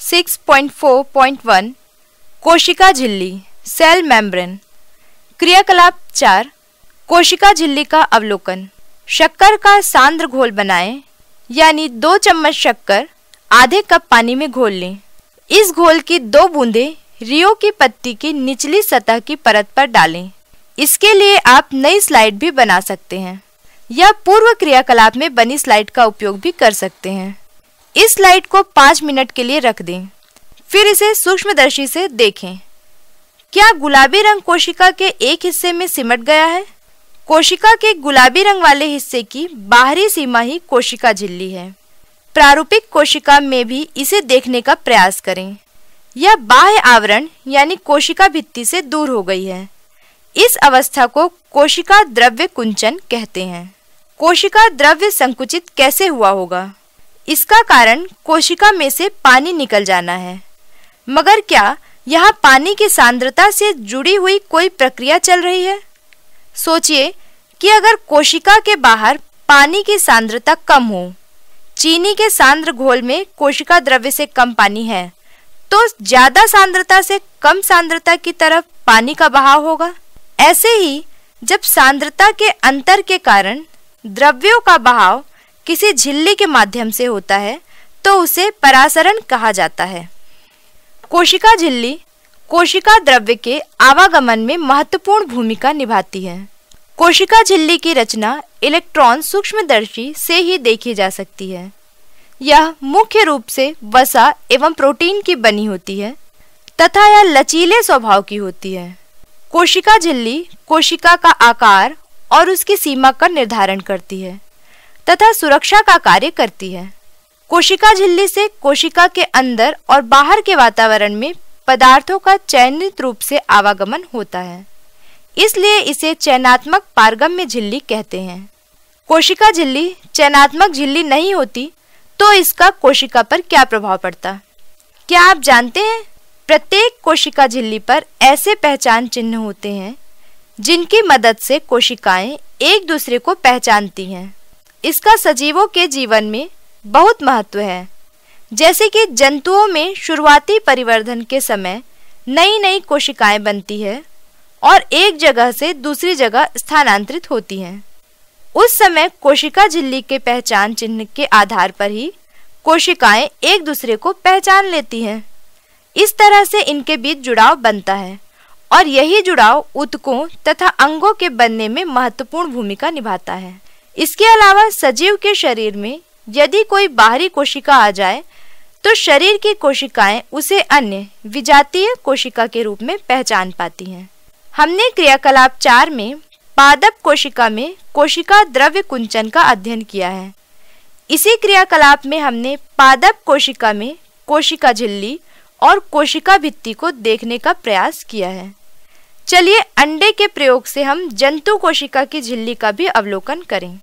6.4.1 कोशिका झिल्ली, cell membrane. क्रियाकलाप चार, कोशिका झिल्ली का अवलोकन। शक्कर का सांद्र घोल बनाएँ, यानी दो चम्मच शक्कर आधे कप पानी में घोल लें। इस घोल की दो बूंदें रियो की पत्ती की निचली सतह की परत पर डालें। इसके लिए आप नई स्लाइड भी बना सकते हैं। या पूर्व क्रियाकलाप में बनी स्लाइड का उपयोग भी कर सकते हैं। इस लाइट को पाँच मिनट के लिए रख दें। फिर इसे सूक्ष्मदर्शी से देखें। क्या गुलाबी रंग कोशिका के एक हिस्से में सिमट गया है? कोशिका के गुलाबी रंग वाले हिस्से की बाहरी सीमा ही कोशिका झिल्ली है। प्रारूपिक कोशिका में भी इसे देखने का प्रयास करें। यह बाह्य आवरण, यानी कोशिका भित्ति से दूर हो गई है। इस अवस्था को कोशिका द्रव्य कुंचन कहते हैं। कोशिका द्रव्य संकुचित कैसे हुआ होगा? इसका कारण कोशिका में से पानी निकल जाना है। मगर क्या यहाँ पानी की सांद्रता से जुड़ी हुई कोई प्रक्रिया चल रही है? सोचिए कि अगर कोशिका के बाहर पानी की सांद्रता कम हो, चीनी के सांद्र घोल में कोशिका द्रव्य से कम पानी है तो ज़्यादा सांद्रता से कम सांद्रता की तरफ़ पानी का बहाव होगा। ऐसे ही जब सांद्रता के अंतर के कारण द्रव्यों का बहाव किसी झिल्ली के माध्यम से होता है तो उसे परासरण कहा जाता है। कोशिका झिल्ली, कोशिका द्रव्य के आवागमन में महत्वपूर्ण भूमिका निभाती है। कोशिका झिल्ली की रचना इलेक्ट्रॉन सूक्ष्मदर्शी से ही देखी जा सकती है। यह मुख्य रूप से वसा एवं प्रोटीन की बनी होती है, तथा यह लचीले स्वभाव की होती है। कोशिका झिल्ली कोशिका का आकार और उसकी सीमा का निर्धारण करती है। तथा सुरक्षा का कार्य करती है। कोशिका झिल्ली से कोशिका के अंदर और बाहर के वातावरण में पदार्थों का चयनित रूप से आवागमन होता है। इसलिए इसे चयनात्मक पारगम्य झिल्ली कहते हैं। कोशिका झिल्ली चयनात्मक झिल्ली नहीं होती तो इसका कोशिका पर क्या प्रभाव पड़ता? क्या आप जानते हैं? प्रत्येक कोशिका झिल्ली पर ऐसे पहचान चिन्ह होते हैं, जिनकी मदद से कोशिकाएँ एक दूसरे को पहचानती हैं। इसका सजीवों के जीवन में बहुत महत्व है। जैसे कि जंतुओं में शुरुआती परिवर्धन के समय नई नई कोशिकाएँ बनती है और एक जगह से दूसरी जगह स्थानांतरित होती हैं। उस समय कोशिका झिल्ली के पहचान चिन्ह के आधार पर ही कोशिकाएँ एक दूसरे को पहचान लेती हैं। इस तरह से इनके बीच जुड़ाव बनता है और यही जुड़ाव उत्कों तथा अंगों के बनने में महत्वपूर्ण भूमिका निभाता है। इसके अलावा सजीव के शरीर में यदि कोई बाहरी कोशिका आ जाए तो शरीर की कोशिकाएँ उसे अन्य विजातीय कोशिका के रूप में पहचान पाती हैं। हमने क्रियाकलाप चार में पादप कोशिका में कोशिका द्रव्य कुंचन का अध्ययन किया है। इसी क्रियाकलाप में हमने पादप कोशिका में कोशिका झिल्ली और कोशिका भित्ति को देखने का प्रयास किया है। चलिए अंडे के प्रयोग से हम जंतु कोशिका की झिल्ली का भी अवलोकन करें।